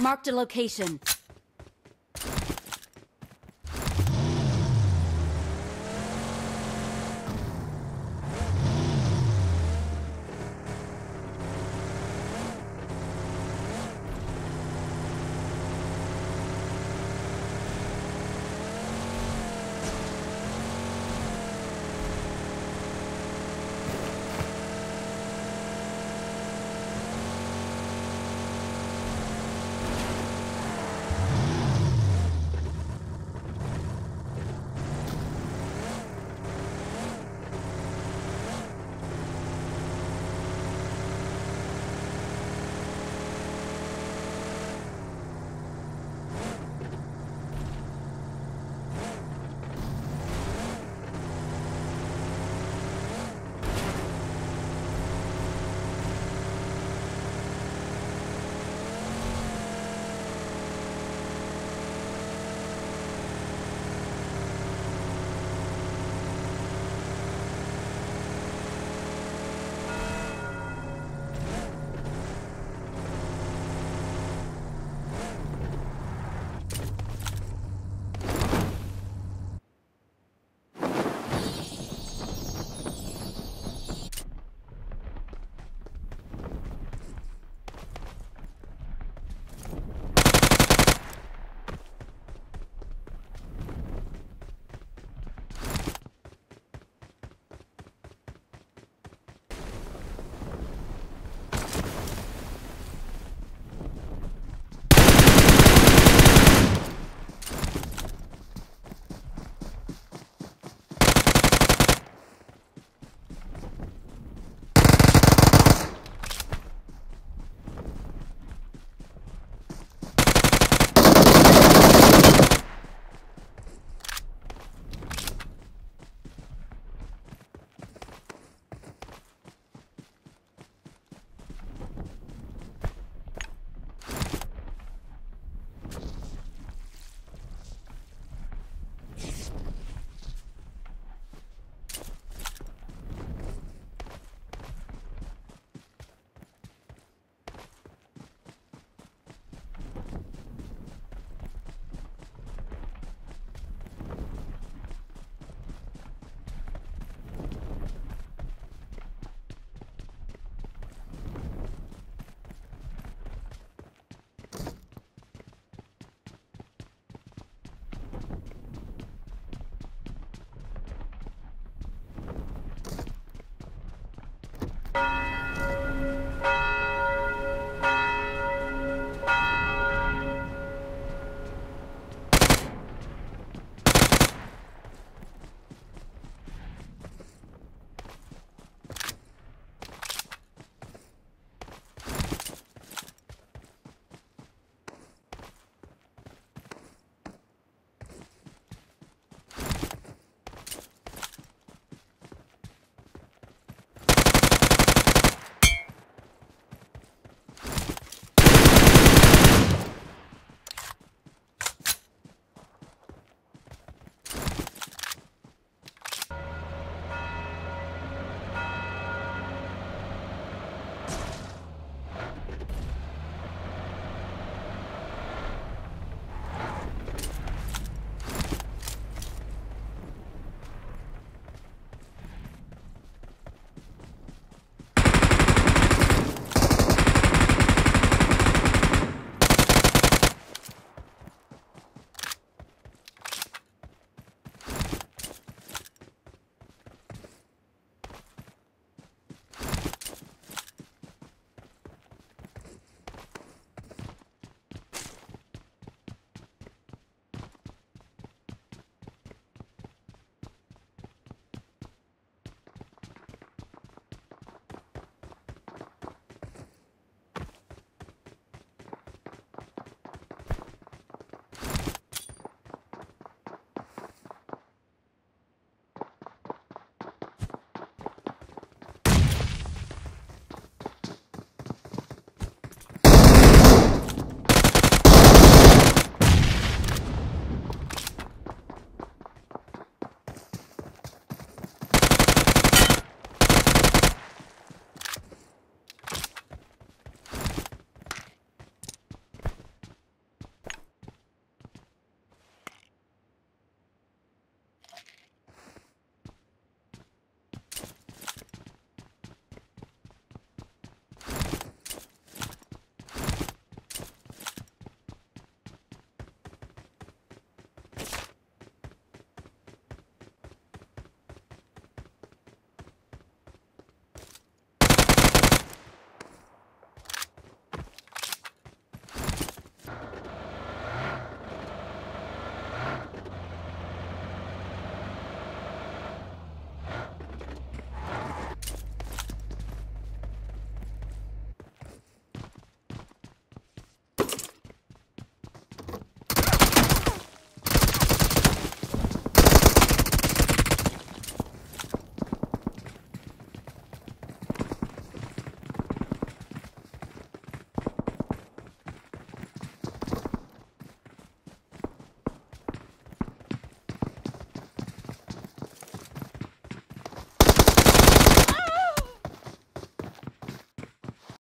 Marked a location.